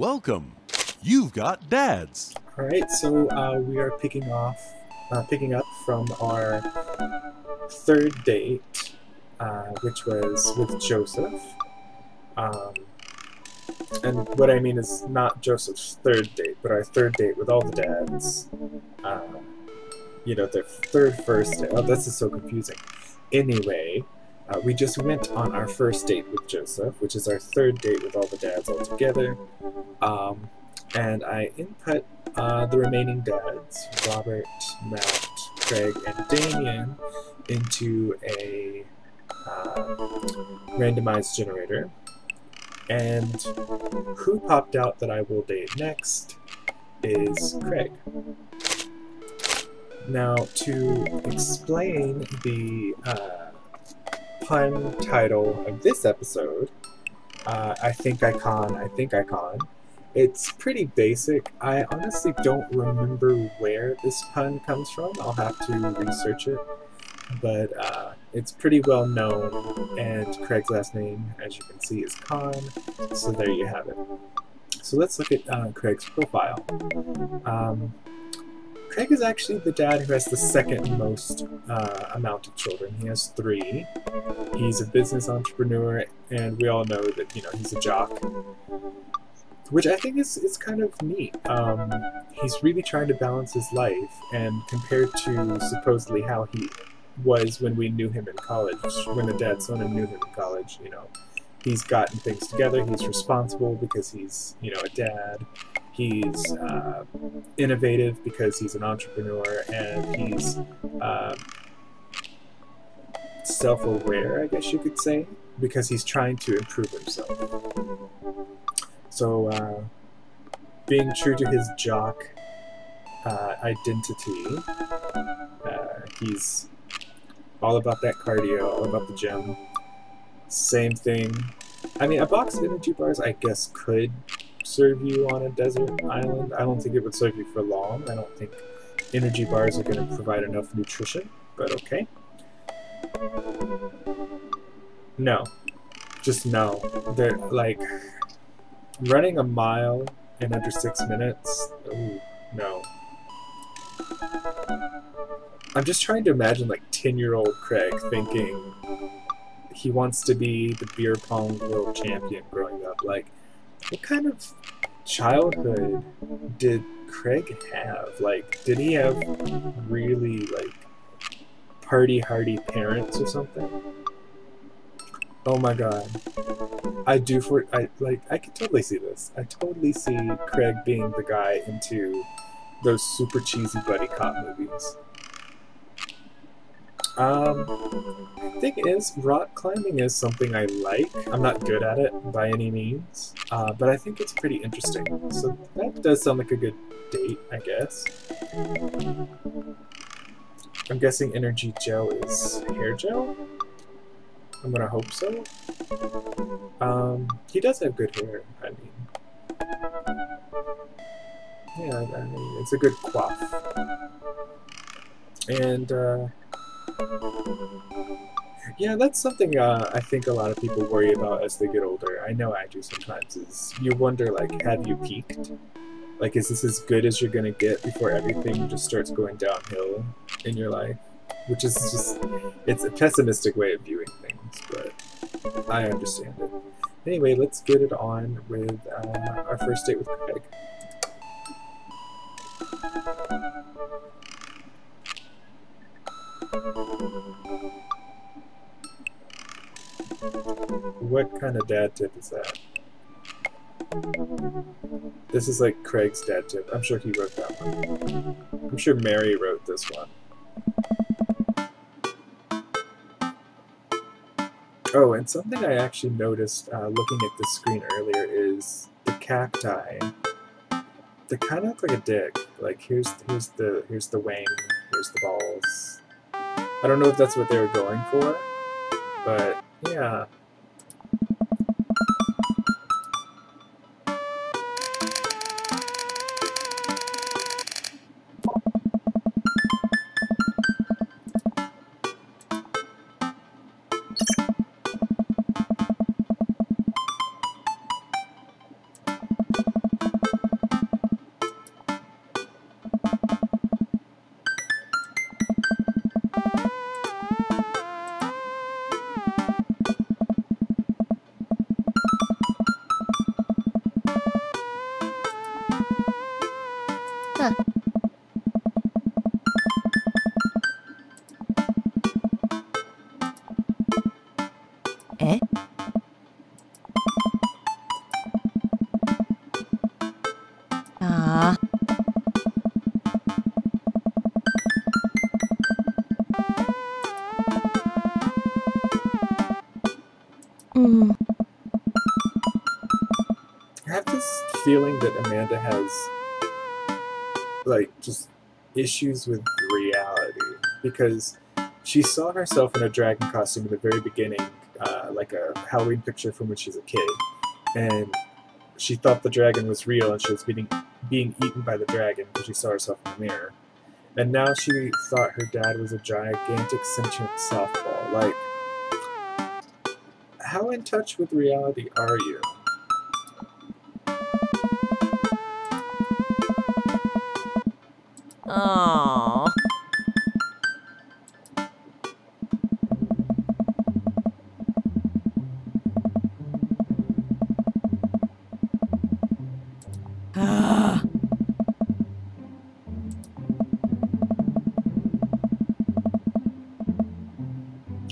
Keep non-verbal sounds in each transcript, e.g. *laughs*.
welcome. You've got dads. All right, so uh, we are picking off, uh, picking up from our third date, uh, which was with Joseph. Um, and what I mean is not Joseph's third date, but our third date with all the dads. Uh, you know, their third first date. Oh, this is so confusing. Anyway, uh, we just went on our first date with Joseph, which is our third date with all the dads all together. Um, and I input uh, the remaining dads, Robert, Mat, Craig, and Damien, into a uh, randomized generator. And who popped out that I will date next is Craig. Now, to explain the uh, pun title of this episode, uh, I think I icon, I think I icon, it's pretty basic. I honestly don't remember where this pun comes from. I'll have to research it. But uh, it's pretty well known, and Craig's last name, as you can see, is Cahn. So there you have it. So let's look at uh, Craig's profile. Um, Craig is actually the dad who has the second most uh, amount of children. He has three. He's a business entrepreneur, and we all know that you know he's a jock which I think is, is kind of neat. Um, he's really trying to balance his life, and compared to supposedly how he was when we knew him in college, when the dad son knew him in college, you know, he's gotten things together. He's responsible because he's, you know, a dad. He's uh, innovative because he's an entrepreneur, and he's uh, self-aware, I guess you could say, because he's trying to improve himself. So, uh, being true to his jock uh, identity, uh, he's all about that cardio, all about the gym. Same thing. I mean, a box of energy bars, I guess, could serve you on a desert island. I don't think it would serve you for long. I don't think energy bars are going to provide enough nutrition, but okay. No. Just no. They're like running a mile in under six minutes. Ooh, no. I'm just trying to imagine like 10 year old Craig thinking he wants to be the beer pong world champion growing up. Like, what kind of childhood did Craig have? Like, did he have really like party hardy parents or something? Oh my god. I do for I like I can totally see this. I totally see Craig being the guy into those super cheesy buddy cop movies. Um, thing is, rock climbing is something I like. I'm not good at it by any means, uh, but I think it's pretty interesting. So that does sound like a good date, I guess. I'm guessing energy gel is hair gel? I'm gonna hope so. Um, he does have good hair, I mean. Yeah, I mean, it's a good coif. And, uh, yeah, that's something uh, I think a lot of people worry about as they get older. I know I do sometimes, is you wonder, like, have you peaked? Like, is this as good as you're gonna get before everything just starts going downhill in your life? Which is just, it's a pessimistic way of viewing things, but I understand it. Anyway, let's get it on with uh, our first date with Craig. What kind of dad tip is that? This is like Craig's dad tip. I'm sure he wrote that one. I'm sure Mary wrote this one. Oh, and something I actually noticed uh, looking at the screen earlier is the cacti. They kind of look like a dick. Like here's here's the here's the wing, here's the balls. I don't know if that's what they were going for, but yeah. Feeling that Amanda has like just issues with reality because she saw herself in a dragon costume in the very beginning, uh, like a Halloween picture from when she's a kid, and she thought the dragon was real and she was being being eaten by the dragon because she saw herself in the mirror. And now she thought her dad was a gigantic sentient softball. Like, how in touch with reality are you? Aww.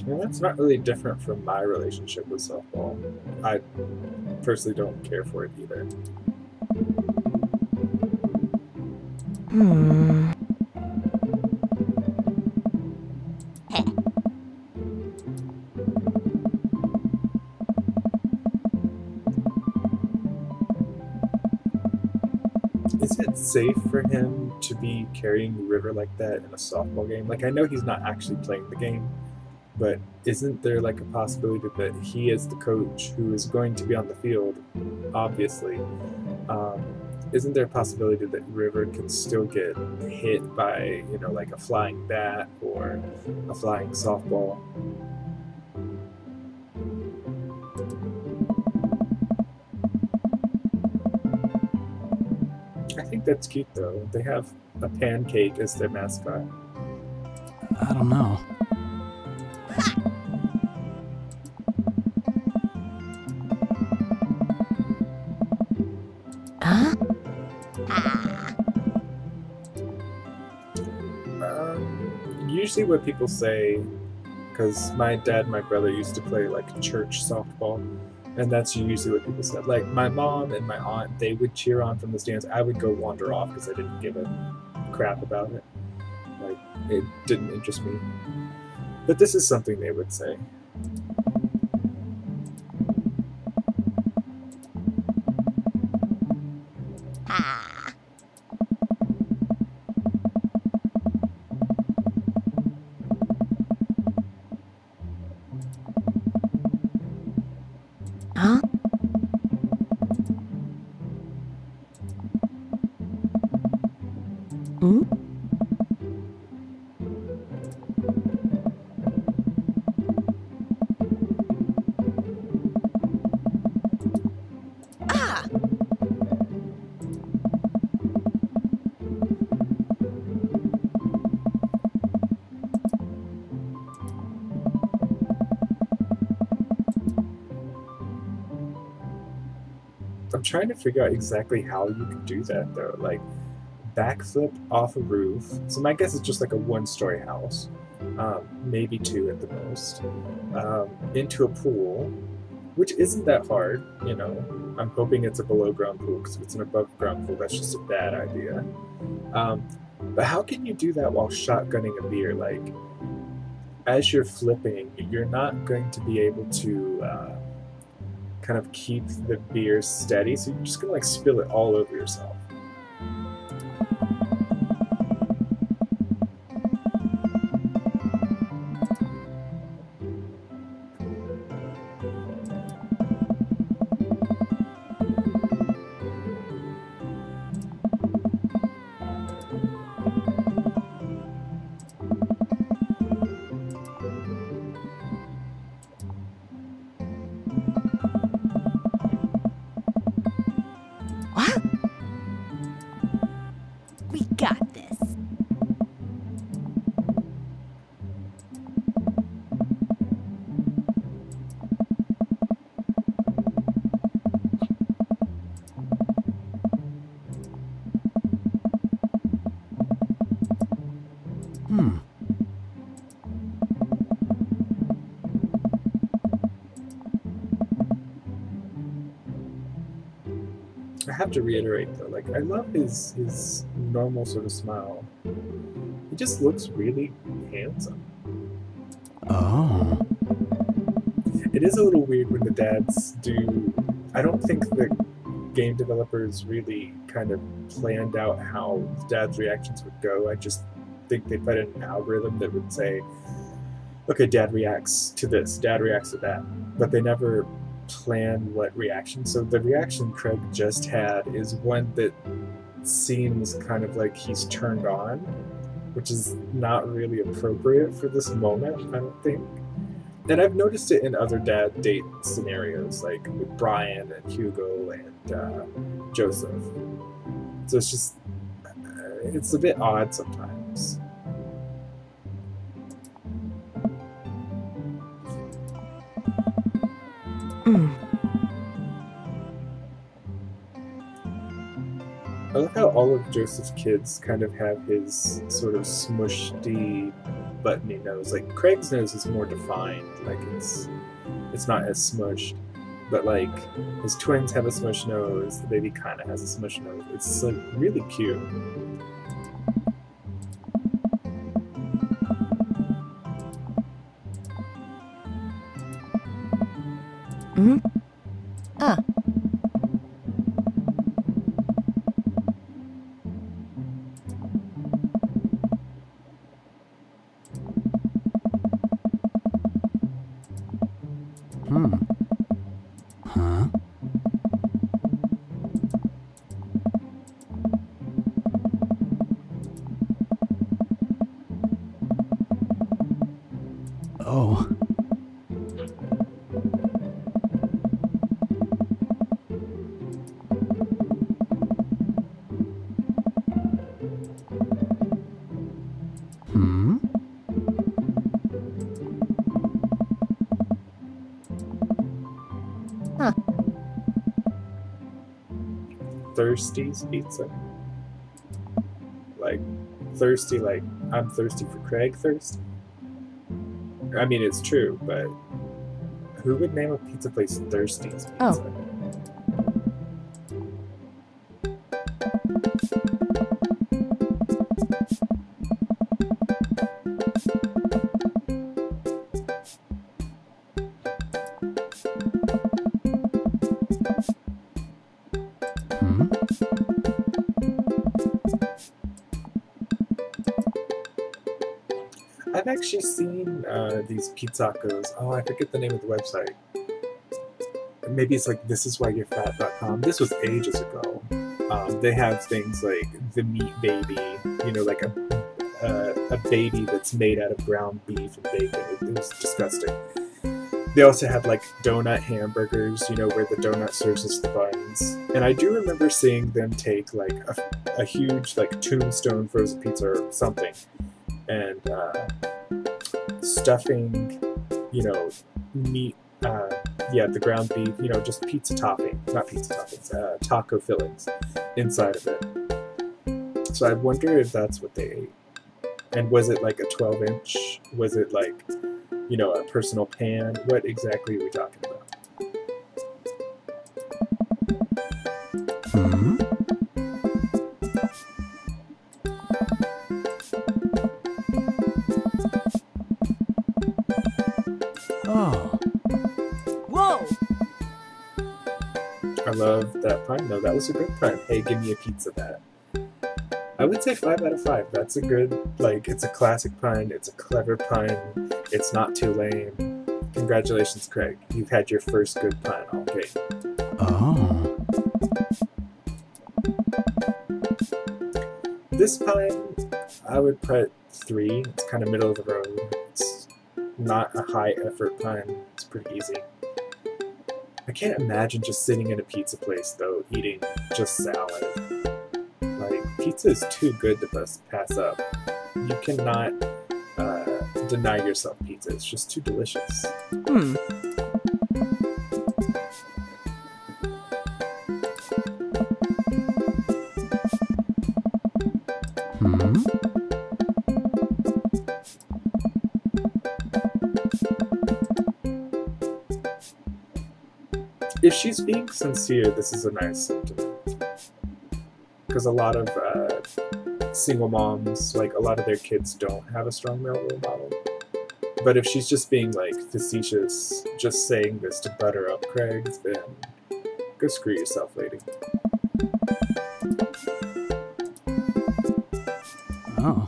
That's not really different from my relationship with softball. I personally don't care for it either. Hmm. Is it safe for him to be carrying the River like that in a softball game? Like, I know he's not actually playing the game, but isn't there like a possibility that he, as the coach who is going to be on the field, obviously, um, isn't there a possibility that River can still get hit by, you know, like a flying bat or a flying softball? I think that's cute though. They have a pancake as their mascot. I don't know. Usually, what people say, because my dad and my brother used to play like church softball, and that's usually what people said. Like my mom and my aunt, they would cheer on from the stands. I would go wander off because I didn't give a crap about it. Like it didn't interest me. But this is something they would say. I'm trying to figure out exactly how you can do that though. Like backflip off a roof. So my guess is just like a one-story house, um, maybe two at the most, um, into a pool, which isn't that hard. You know, I'm hoping it's a below-ground pool because if it's an above-ground pool, that's just a bad idea. Um, but how can you do that while shotgunning a beer? Like as you're flipping, you're not going to be able to. Uh, kind of keep the beer steady, so you're just gonna like spill it all over yourself. Have to reiterate though, like I love his his normal sort of smile. He just looks really handsome. Oh. It is a little weird when the dads do. I don't think the game developers really kind of planned out how dad's reactions would go. I just think they put in an algorithm that would say, okay, dad reacts to this, dad reacts to that. But they never plan what reaction. So the reaction Craig just had is one that seems kind of like he's turned on, which is not really appropriate for this moment, I don't think. And I've noticed it in other dad date scenarios, like with Brian and Hugo and uh, Joseph. So it's just, uh, it's a bit odd sometimes. How all of Joseph's kids kind of have his sort of smushy, buttony nose. Like Craig's nose is more defined. Like it's it's not as smushed. But like his twins have a smush nose. The baby kind of has a smush nose. It's like really cute. Mhm. Thirsty's pizza. Like thirsty, like I'm thirsty for Craig thirsty. I mean, it's true, but who would name a pizza place Thirsty's Pizza? Oh. Actually seen uh, these pizzacos. Oh, I forget the name of the website. Maybe it's like thisiswhyyou'refat.com. This was ages ago. Um, they have things like the meat baby, you know, like a a, a baby that's made out of ground beef and bacon. It, it was disgusting. They also had like donut hamburgers, you know, where the donut serves as the buns. And I do remember seeing them take like a, a huge like tombstone frozen pizza or something and uh, stuffing, you know, meat, uh, yeah, the ground beef, you know, just pizza topping, not pizza toppings, uh, taco fillings inside of it. So I wonder if that's what they ate. And was it like a 12 inch? Was it like, you know, a personal pan? What exactly are we talking That pun. No, that was a good pun. Hey, give me a pizza that. I would say five out of five. That's a good, like, it's a classic pun. It's a clever pun. It's not too lame. Congratulations, Craig. You've had your first good pun all game. Oh. This pun, I would put three. It's kind of middle of the road. It's not a high effort pun. It's pretty easy. I can't imagine just sitting in a pizza place though, eating just salad. Like pizza is too good to pass up. You cannot uh, deny yourself pizza. It's just too delicious. Hmm? She's being sincere, this is a nice sentiment. Because a lot of uh, single moms, like a lot of their kids, don't have a strong male role model. But if she's just being like facetious, just saying this to butter up Craig, then Go screw yourself, lady. Oh.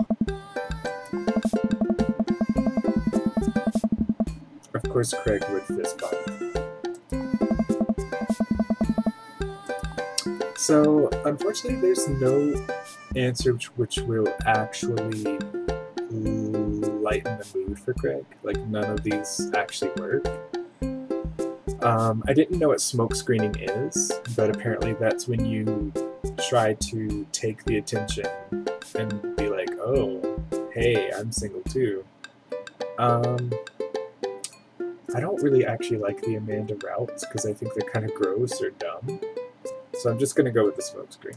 Of course, Craig would fist bump. So, unfortunately, there's no answer which, will actually lighten the mood for Craig. Like, none of these actually work. Um, I didn't know what smoke screening is, but apparently that's when you try to take the attention and be like, oh, hey, I'm single too. Um, I don't really actually like the Amanda routes because I think they're kind of gross or dumb. So I'm just gonna go with the smoke screen.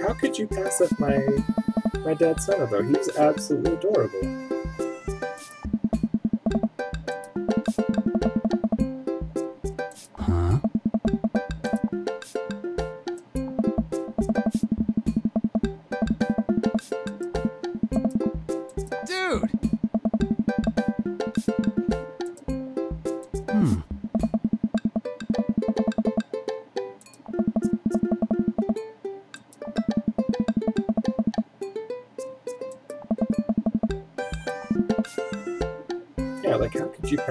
How could you pass up my my dad's son though? He's absolutely adorable.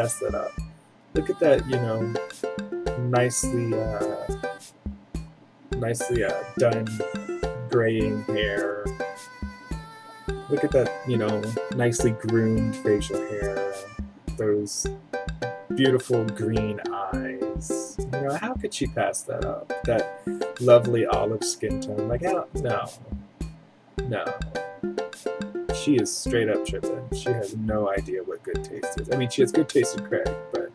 Pass that up? Look at that, you know, nicely, uh, nicely uh, done graying hair. Look at that, you know, nicely groomed facial hair. Those beautiful green eyes. You know, how could she pass that up? That lovely olive skin tone. Like, how? No. No. She is straight up tripping. She has no idea what good taste is. I mean, she has good taste in Craig, but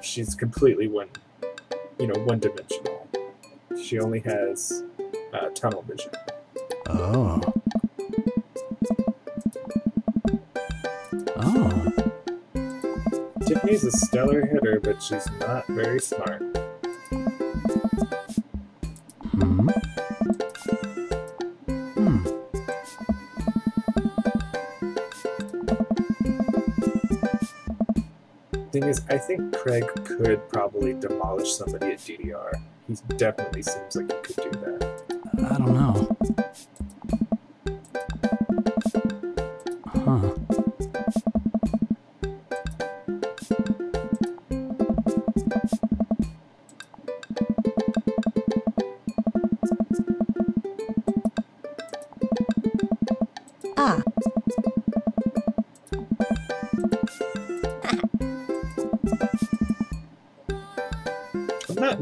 she's completely one, you know, one dimensional. She only has uh, tunnel vision. Oh. Oh. Tiffany's a stellar hitter, but she's not very smart. I think Craig could probably demolish somebody at DDR. He definitely seems like he could do that. I don't know.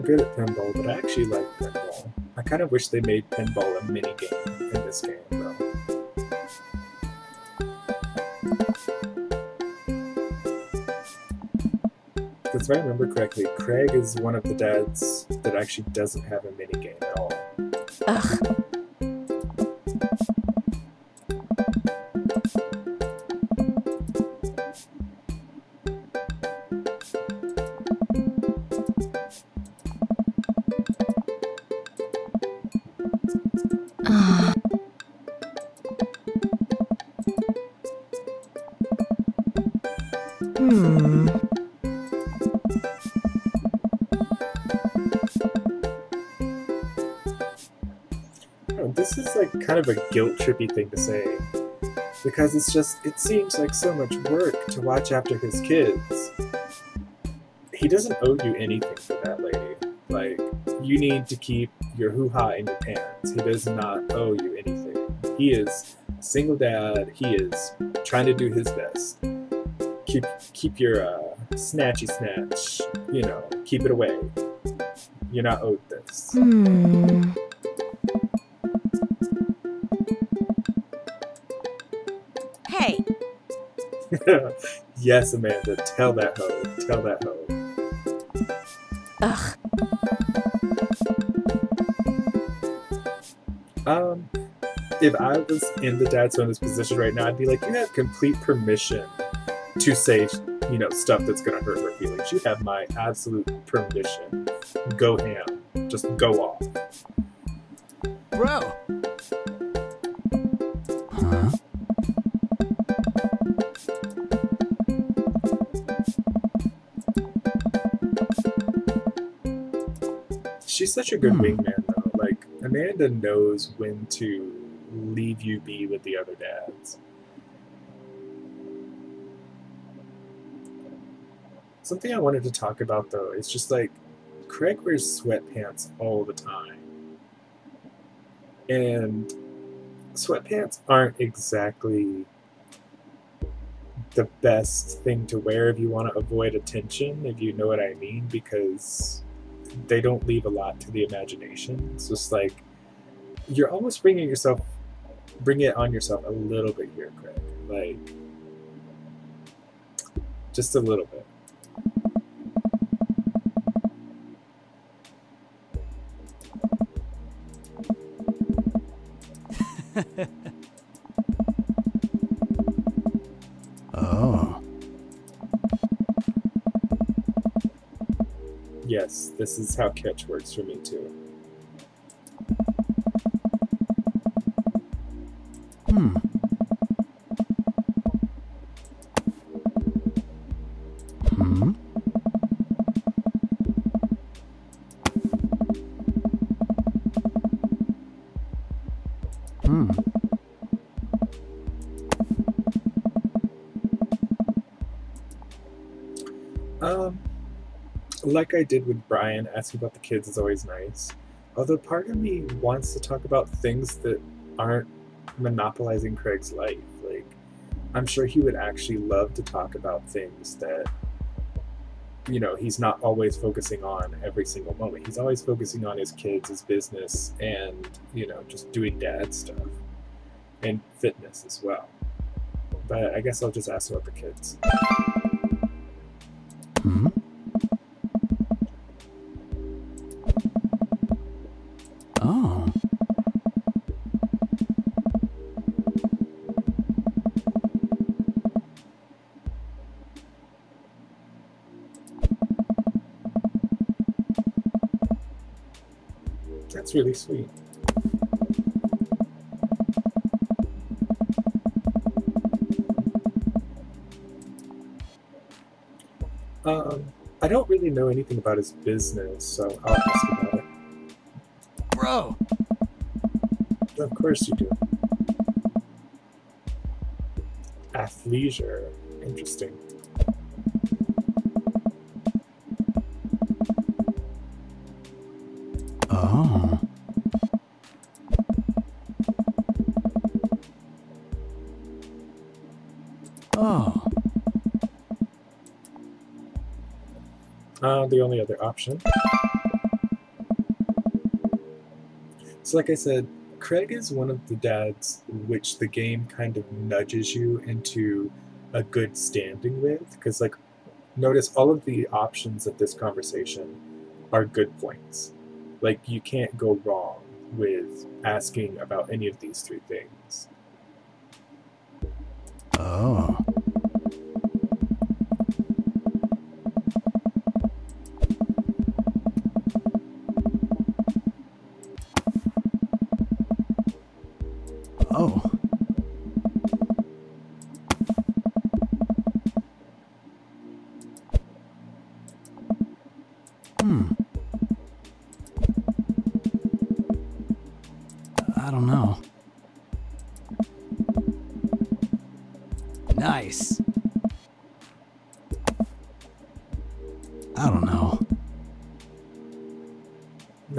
Good at pinball, but I actually like pinball. I kind of wish they made pinball a mini game in this game, though. Because if I remember correctly, Craig is one of the dads that actually doesn't have a mini game at all. Ugh. Oh, this is like kind of a guilt trippy thing to say. Because it's just, it seems like so much work to watch after his kids. He doesn't owe you anything for that, lady. Like, you need to keep your hoo ha in your pants. He does not owe you anything. He is single dad. He is trying to do his best. Keep keep your uh, snatchy snatch. You know, keep it away. You're not owed this. Hmm. Hey. *laughs* yes, Amanda. Tell that hoe. Tell that hoe. Ugh. Um, if I was in the dad son's position right now, I'd be like, you have complete permission to say, you know, stuff that's gonna hurt her feelings. You have my absolute permission. Go ham. Just go off. Bro, Huh? She's such a good Hmm. wingman, though. Like, Amanda knows when to leave you be with the other dads. Something I wanted to talk about, though, is just like Craig wears sweatpants all the time. And sweatpants aren't exactly the best thing to wear if you want to avoid attention, if you know what I mean, because they don't leave a lot to the imagination. It's just like you're almost bringing yourself, bring it on yourself a little bit here, Craig. Like just a little bit. Oh. Yes, this is how catch works for me too. Like I did with Brian, asking about the kids is always nice. Although part of me wants to talk about things that aren't monopolizing Craig's life. Like, I'm sure he would actually love to talk about things that, you know, he's not always focusing on every single moment. He's always focusing on his kids, his business, and, you know, just doing dad stuff. And fitness as well. But I guess I'll just ask about the kids. Really sweet. Um, I don't really know anything about his business, so I'll ask about it. Bro. Of course you do. Athleisure. Interesting. Only other option. So, like I said, Craig is one of the dads which the game kind of nudges you into a good standing with. Because, like, notice all of the options of this conversation are good points. Like, you can't go wrong with asking about any of these three things.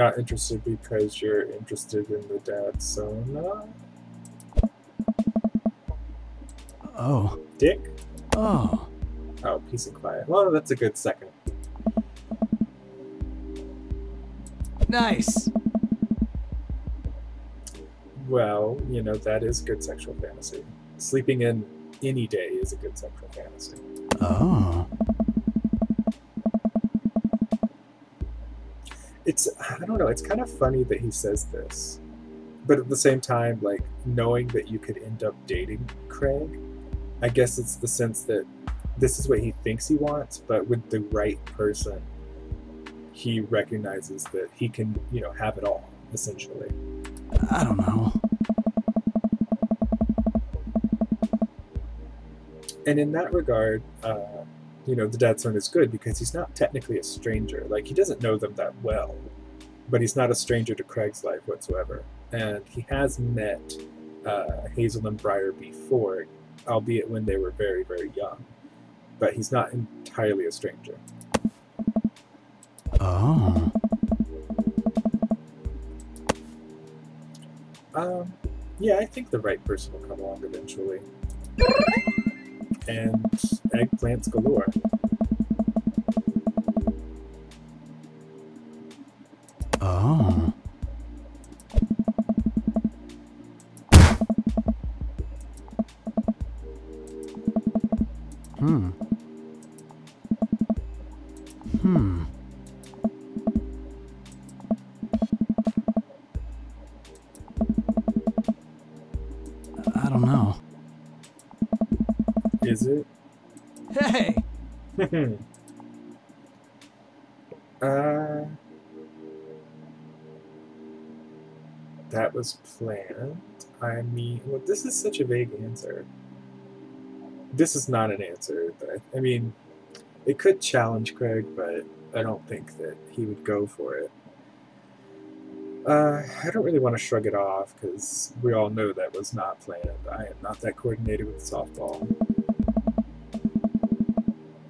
Not interested because you're interested in the dad, so no. Oh. Dick? Oh. Oh, peace and quiet. Well, that's a good second. Nice. Well, you know, that is good sexual fantasy. Sleeping in any day is a good sexual fantasy. Oh. Don't know, it's kind of funny that he says this. But at the same time, like, knowing that you could end up dating Craig, I guess it's the sense that this is what he thinks he wants, but with the right person, he recognizes that he can, you know, have it all, essentially. I don't know. and in that regard, uh, you know, the dad son is good because he's not technically a stranger. Like he doesn't know them that well, but he's not a stranger to Craig's life whatsoever. And he has met uh, Hazel and Briar before, albeit when they were very, very young. But he's not entirely a stranger. Oh. Um, yeah, I think the right person will come along eventually. And eggplants galore. Uh, that was planned. I mean, well, this is such a vague answer. This is not an answer. That, I mean, it could challenge Craig, but I don't think that he would go for it. Uh, I don't really want to shrug it off because we all know that was not planned. I am not that coordinated with softball.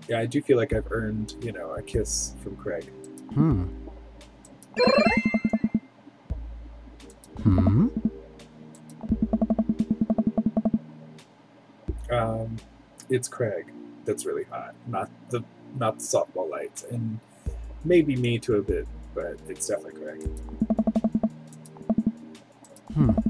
Yeah, I do feel like I've earned, you know, a kiss from Craig. Hmm. Hmm. Um, it's Craig that's really hot, not the not the softball lights, and maybe me to a bit, but it's definitely Craig. Hmm. Hmm.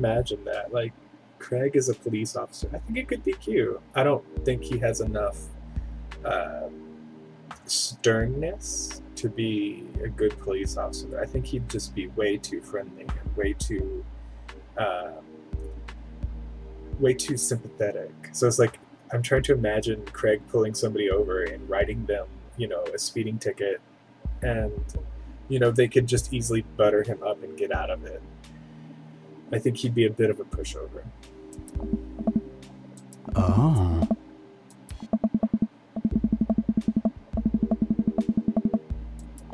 Imagine that. Like, Craig is a police officer. I think it could be cute. I don't think he has enough uh, sternness to be a good police officer. I think he'd just be way too friendly and way too, uh, way too sympathetic. So it's like I'm trying to imagine Craig pulling somebody over and writing them, you know, a speeding ticket, and you know they could just easily butter him up and get out of it. I think he'd be a bit of a pushover. Oh.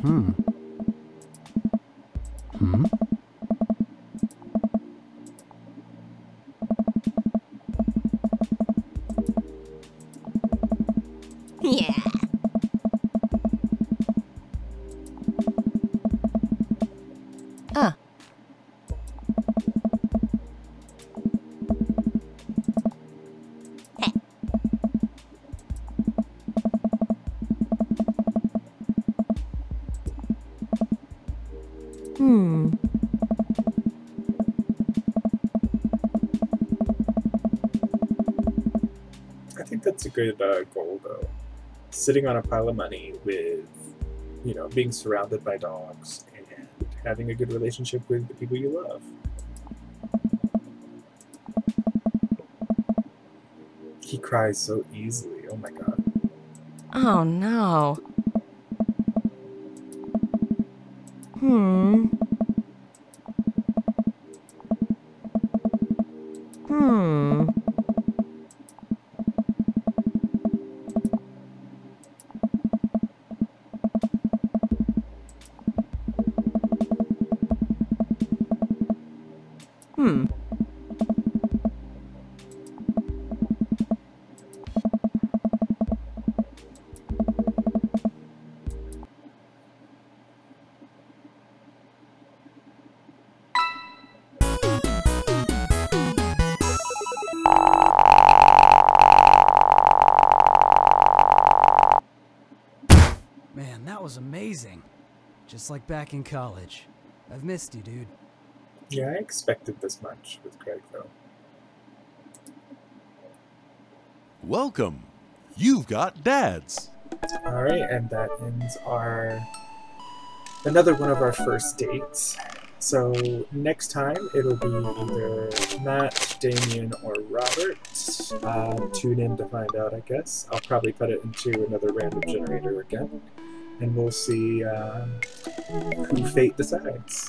Hmm. That's a good uh, goal, though. Sitting on a pile of money with, you know, being surrounded by dogs and having a good relationship with the people you love. He cries so easily. Oh my god. Oh no. Hmm. Hmm. Just like back in college. I've missed you, dude. Yeah, I expected this much with Craig, though. Welcome. You've got dads. All right, and that ends our another one of our first dates. So next time it'll be either Mat, Damien, or Robert. Uh, tune in to find out, I guess. I'll probably put it into another random generator again, and we'll see uh, who fate decides.